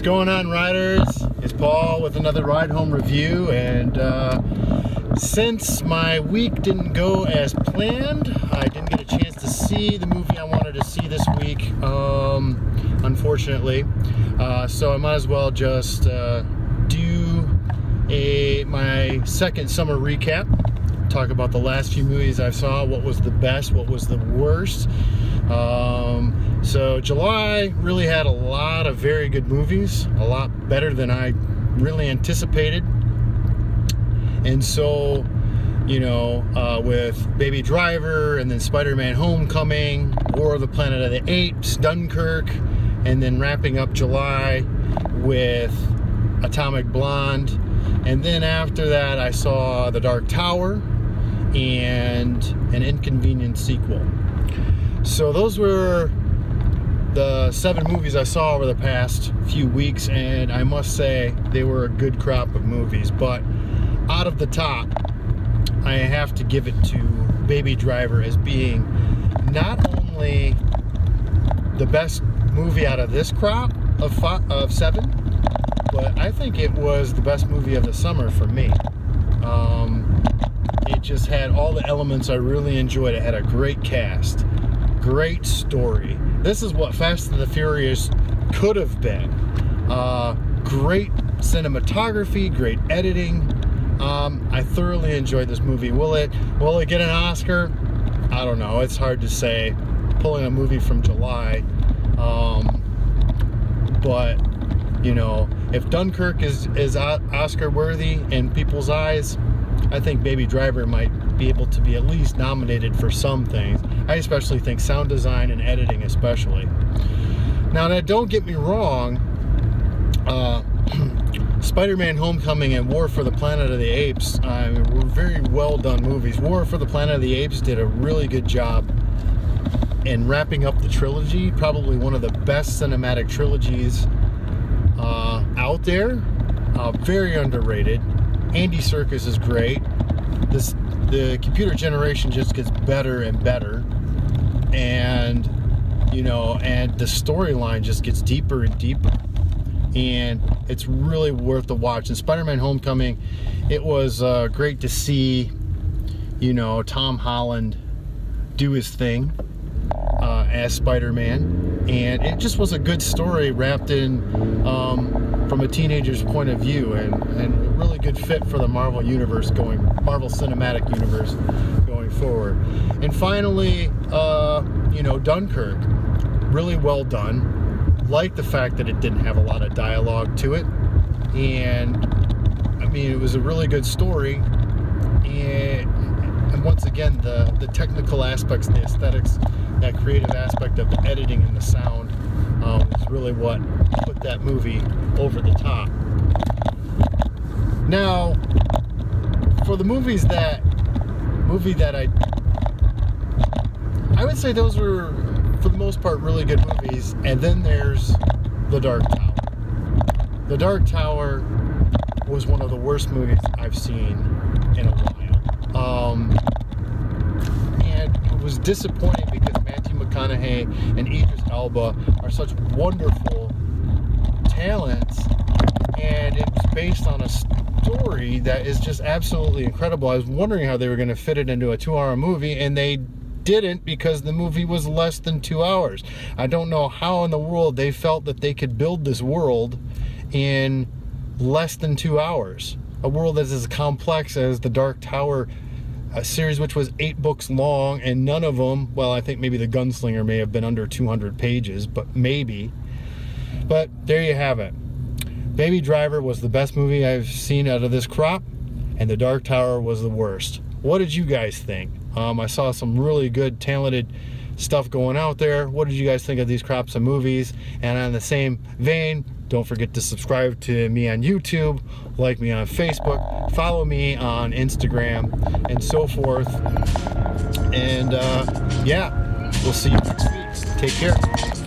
What's going on, riders? It's Paul with another ride home review, and uh, since my week didn't go as planned, I didn't get a chance to see the movie I wanted to see this week, um, unfortunately. Uh, so I might as well just uh, do a my second summer recap. Talk about the last few movies I saw, what was the best, what was the worst. Um, so July really had a lot of very good movies, a lot better than I really anticipated. And so, you know, uh, with Baby Driver and then Spider-Man Homecoming, War of the Planet of the Apes, Dunkirk, and then wrapping up July with Atomic Blonde. And then after that, I saw The Dark Tower and an Inconvenient sequel. So those were the seven movies I saw over the past few weeks, and I must say they were a good crop of movies. But out of the top, I have to give it to Baby Driver as being not only the best movie out of this crop of five, of seven, but I think it was the best movie of the summer for me. Um, just had all the elements I really enjoyed. It had a great cast great story. This is what Fast and the Furious could have been. Uh, great cinematography, great editing. Um, I thoroughly enjoyed this movie. Will it will it get an Oscar? I don't know. It's hard to say. Pulling a movie from July, um, but you know, if Dunkirk is is Oscar worthy in people's eyes, I think Baby Driver might be able to be at least nominated for some things. I especially think sound design and editing especially. Now, now don't get me wrong, uh, Spider-Man Homecoming and War for the Planet of the Apes uh, were very well done movies. War for the Planet of the Apes did a really good job in wrapping up the trilogy, probably one of the best cinematic trilogies uh, out there. Uh, very underrated. Andy Serkis is great. This the computer generation just gets better and better. And you know and the storyline just gets deeper and deeper. And it's really worth the watch. And spider-man homecoming it was uh, great to see you know tom holland do his thing uh, as spider-man. And it just was a good story wrapped in um, from a teenager's point of view and, and a really good fit for the Marvel universe going, Marvel Cinematic Universe going forward. And finally, uh, you know, Dunkirk, really well done. Like the fact that it didn't have a lot of dialogue to it. And I mean, it was a really good story. And, and once again, the, the technical aspects, the aesthetics, that creative aspect of the editing and the sound um, is really what put that movie over the top. Now, for the movies that movie that I I would say those were for the most part really good movies and then there's The Dark Tower. The Dark Tower was one of the worst movies I've seen in a while. Um, was disappointing because Matthew McConaughey and Idris Elba are such wonderful talents and it's based on a story that is just absolutely incredible. I was wondering how they were going to fit it into a two hour movie, and they didn't because the movie was less than two hours. I don't know how in the world they felt that they could build this world in less than two hours. A world that's as complex as the Dark Tower a series which was eight books long, and none of them, well, I think maybe The Gunslinger may have been under 200 pages, but maybe. But there you have it. Baby Driver was the best movie I've seen out of this crop, and The Dark Tower was the worst. What did you guys think? Um, I saw some really good, talented stuff going out there. What did you guys think of these crops of movies? And on the same vein, don't forget to subscribe to me on YouTube, like me on Facebook, follow me on Instagram, and so forth. And uh, yeah, we'll see you next week. Take care.